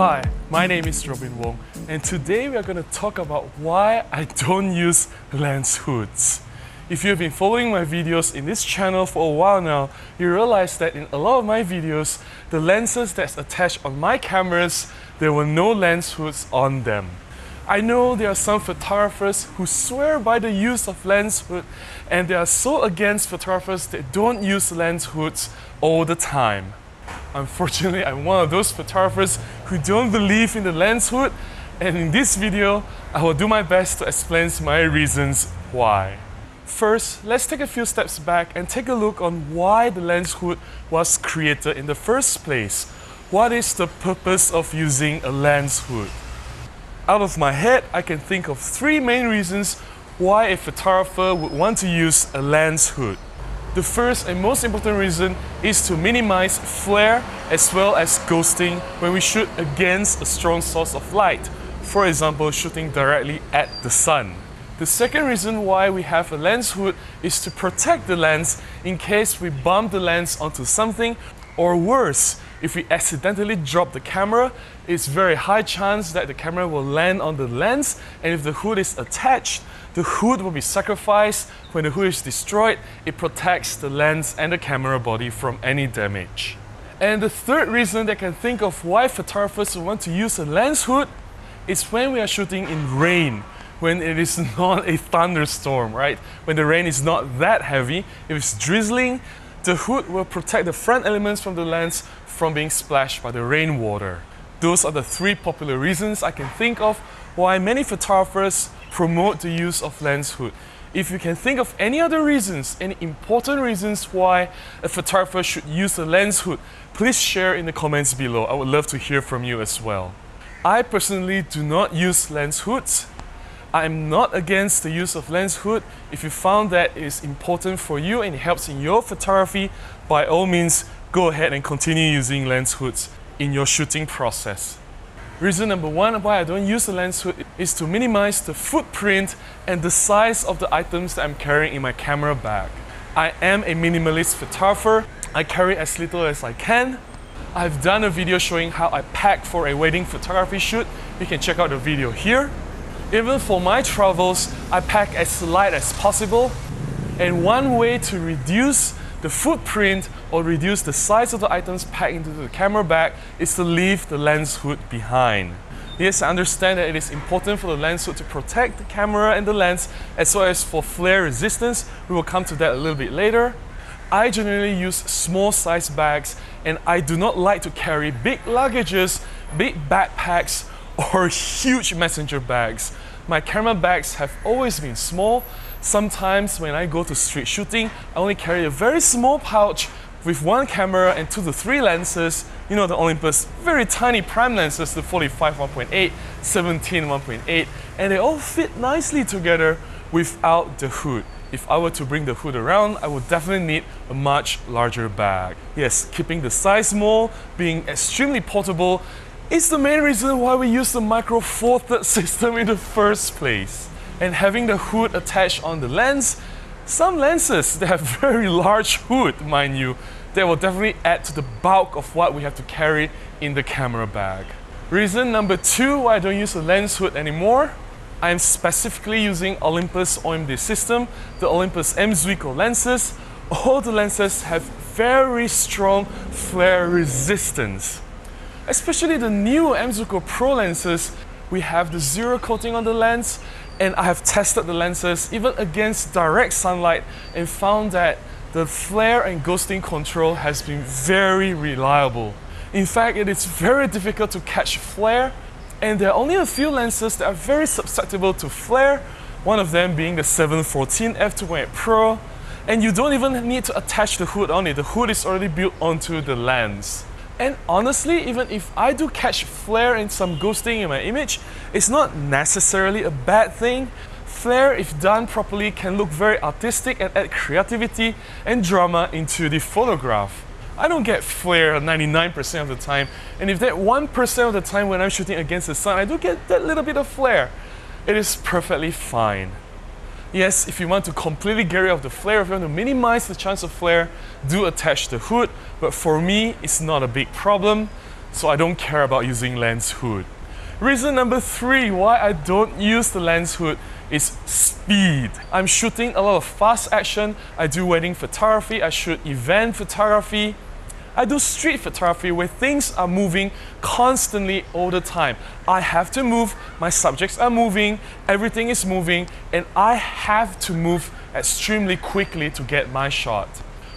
Hi, my name is Robin Wong, and today we are going to talk about why I don't use lens hoods. If you've been following my videos in this channel for a while now, you realize that in a lot of my videos, the lenses that's attached on my cameras, there were no lens hoods on them. I know there are some photographers who swear by the use of lens hood and they are so against photographers that don't use lens hoods all the time. Unfortunately, I'm one of those photographers who don't believe in the lens hood, and in this video, I will do my best to explain my reasons why. First, let's take a few steps back and take a look on why the lens hood was created in the first place. What is the purpose of using a lens hood? Out of my head, I can think of three main reasons why a photographer would want to use a lens hood. The first and most important reason is to minimize flare as well as ghosting when we shoot against a strong source of light, for example shooting directly at the sun. The second reason why we have a lens hood is to protect the lens in case we bump the lens onto something or worse, if we accidentally drop the camera, it's very high chance that the camera will land on the lens and if the hood is attached, the hood will be sacrificed. When the hood is destroyed, it protects the lens and the camera body from any damage. And the third reason that I can think of why photographers want to use a lens hood is when we are shooting in rain, when it is not a thunderstorm, right? When the rain is not that heavy, if it's drizzling, the hood will protect the front elements from the lens from being splashed by the rainwater. Those are the three popular reasons I can think of why many photographers promote the use of lens hood. If you can think of any other reasons, any important reasons why a photographer should use a lens hood, please share in the comments below. I would love to hear from you as well. I personally do not use lens hoods. I am not against the use of lens hood. If you found that is important for you and it helps in your photography, by all means, go ahead and continue using lens hoods in your shooting process. Reason number one why I don't use a lens hood is to minimize the footprint and the size of the items that I'm carrying in my camera bag. I am a minimalist photographer. I carry as little as I can. I've done a video showing how I pack for a wedding photography shoot. You can check out the video here. Even for my travels, I pack as light as possible. And one way to reduce the footprint or reduce the size of the items packed into the camera bag is to leave the lens hood behind. Yes, I understand that it is important for the lens hood to protect the camera and the lens as well as for flare resistance. We will come to that a little bit later. I generally use small size bags and I do not like to carry big luggages, big backpacks or huge messenger bags. My camera bags have always been small. Sometimes when I go to street shooting, I only carry a very small pouch with one camera and two to three lenses. You know the Olympus, very tiny prime lenses, the 45 1.8, 17 1.8, and they all fit nicely together without the hood. If I were to bring the hood around, I would definitely need a much larger bag. Yes, keeping the size small, being extremely portable, it's the main reason why we use the Micro Four Thirds system in the first place. And having the hood attached on the lens, some lenses they have very large hood, mind you, that will definitely add to the bulk of what we have to carry in the camera bag. Reason number two why I don't use a lens hood anymore, I am specifically using Olympus OM-D system, the Olympus M Zuiko lenses. All the lenses have very strong flare resistance. Especially the new M Pro lenses, we have the zero coating on the lens and I have tested the lenses even against direct sunlight and found that the flare and ghosting control has been very reliable. In fact, it is very difficult to catch flare and there are only a few lenses that are very susceptible to flare, one of them being the 714 f2.8 Pro, and you don't even need to attach the hood on it, the hood is already built onto the lens. And honestly, even if I do catch flare and some ghosting in my image, it's not necessarily a bad thing. Flare, if done properly, can look very artistic and add creativity and drama into the photograph. I don't get flare 99% of the time, and if that 1% of the time when I'm shooting against the sun, I do get that little bit of flare, it is perfectly fine. Yes, if you want to completely get rid of the flare, if you want to minimize the chance of flare, do attach the hood. But for me, it's not a big problem. so I don't care about using lens hood. Reason number three why I don't use the lens hood is speed. I'm shooting a lot of fast action. I do wedding photography, I shoot event photography. I do street photography where things are moving constantly all the time. I have to move, my subjects are moving, everything is moving, and I have to move extremely quickly to get my shot.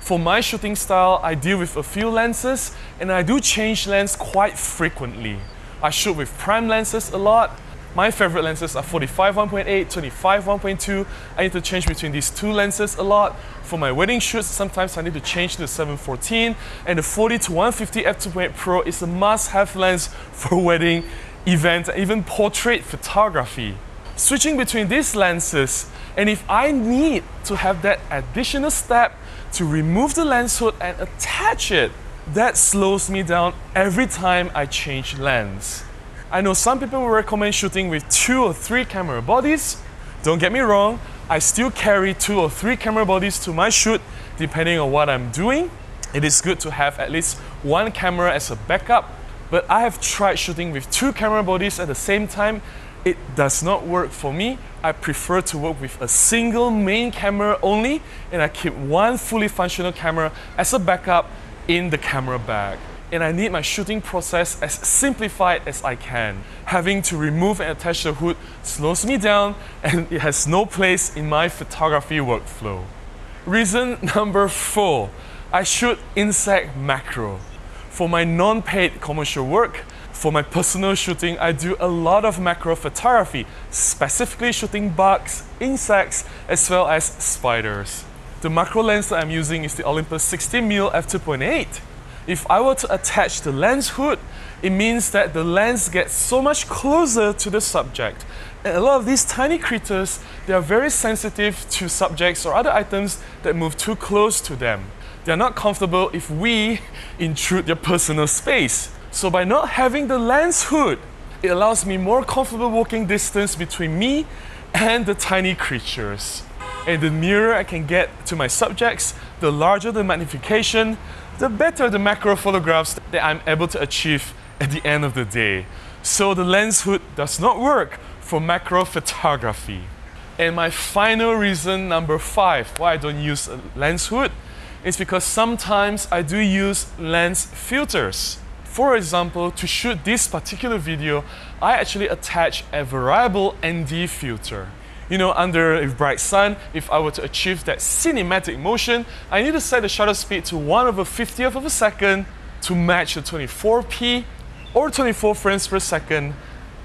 For my shooting style, I deal with a few lenses and I do change lens quite frequently. I shoot with prime lenses a lot. My favorite lenses are 45 1.8, 25 1.2. I need to change between these two lenses a lot. For my wedding shoots, sometimes I need to change to the 714 and the 40 to 150 f2.8 Pro is a must-have lens for wedding, event, and even portrait photography. Switching between these lenses, and if I need to have that additional step to remove the lens hood and attach it, that slows me down every time I change lens. I know some people will recommend shooting with two or three camera bodies. Don't get me wrong, I still carry two or three camera bodies to my shoot depending on what I'm doing. It is good to have at least one camera as a backup, but I have tried shooting with two camera bodies at the same time. It does not work for me. I prefer to work with a single main camera only, and I keep one fully functional camera as a backup in the camera bag. And I need my shooting process as simplified as I can. Having to remove and attach the hood slows me down and it has no place in my photography workflow. Reason number four, I shoot insect macro. For my non-paid commercial work, for my personal shooting, I do a lot of macro photography, specifically shooting bugs, insects, as well as spiders. The macro lens that I'm using is the Olympus 60mm f2.8. If I were to attach the lens hood, it means that the lens gets so much closer to the subject. And a lot of these tiny critters, they are very sensitive to subjects or other items that move too close to them. They are not comfortable if we intrude their personal space. So by not having the lens hood, it allows me more comfortable walking distance between me and the tiny creatures. And the nearer I can get to my subjects, the larger the magnification, the better the macro photographs that I'm able to achieve at the end of the day. So the lens hood does not work for macro photography. And my final reason, number five, why I don't use a lens hood is because sometimes I do use lens filters. For example, to shoot this particular video, I actually attach a variable ND filter. You know, under a bright sun, if I were to achieve that cinematic motion, I need to set the shutter speed to 1 over 50th of a second to match the 24p or 24 frames per second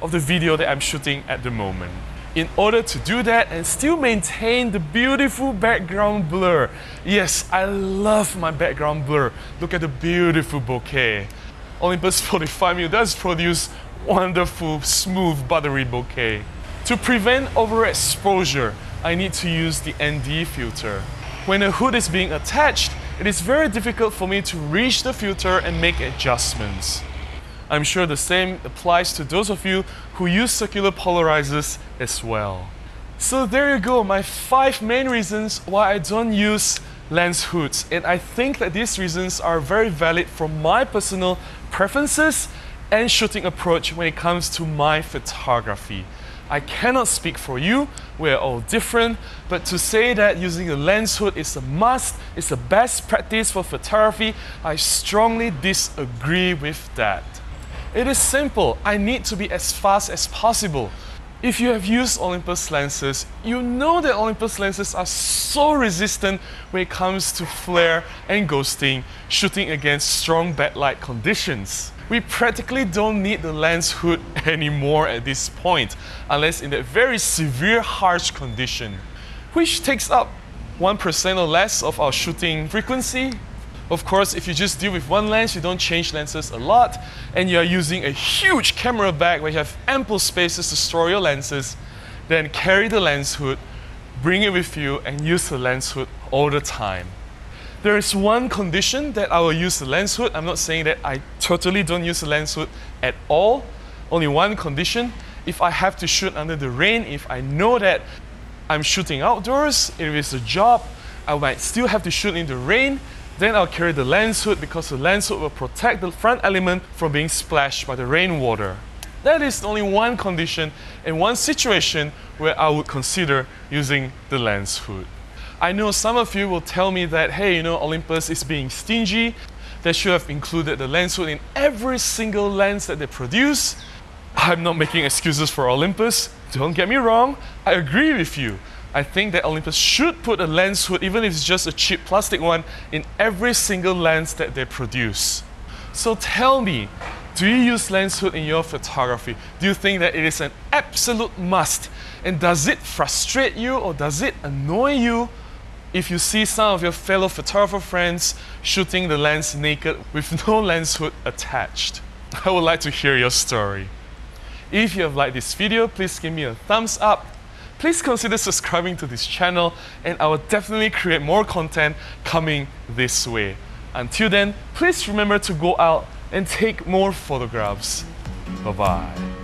of the video that I'm shooting at the moment. In order to do that and still maintain the beautiful background blur. Yes, I love my background blur. Look at the beautiful bokeh. Olympus 45mm does produce wonderful, smooth, buttery bokeh. To prevent overexposure, I need to use the ND filter. When a hood is being attached, it is very difficult for me to reach the filter and make adjustments. I'm sure the same applies to those of you who use circular polarizers as well. So there you go, my five main reasons why I don't use lens hoods. And I think that these reasons are very valid for my personal preferences and shooting approach when it comes to my photography. I cannot speak for you, we're all different, but to say that using a lens hood is a must, is the best practice for photography, I strongly disagree with that. It is simple, I need to be as fast as possible. If you have used Olympus lenses, you know that Olympus lenses are so resistant when it comes to flare and ghosting, shooting against strong backlight conditions. We practically don't need the lens hood anymore at this point, unless in that very severe harsh condition, which takes up 1% or less of our shooting frequency of course, if you just deal with one lens, you don't change lenses a lot, and you are using a huge camera bag where you have ample spaces to store your lenses, then carry the lens hood, bring it with you, and use the lens hood all the time. There is one condition that I will use the lens hood. I'm not saying that I totally don't use the lens hood at all. Only one condition. If I have to shoot under the rain, if I know that I'm shooting outdoors, if it's a job, I might still have to shoot in the rain, Then I'll carry the lens hood because the lens hood will protect the front element from being splashed by the rainwater. That is only one condition and one situation where I would consider using the lens hood. I know some of you will tell me that, hey, you know, Olympus is being stingy. They should have included the lens hood in every single lens that they produce. I'm not making excuses for Olympus. Don't get me wrong, I agree with you. I think that Olympus should put a lens hood, even if it's just a cheap plastic one, in every single lens that they produce. So tell me, do you use lens hood in your photography? Do you think that it is an absolute must? And does it frustrate you or does it annoy you if you see some of your fellow photographer friends shooting the lens naked with no lens hood attached? I would like to hear your story. If you have liked this video, please give me a thumbs up please consider subscribing to this channel and I will definitely create more content coming this way. Until then, please remember to go out and take more photographs. Bye bye.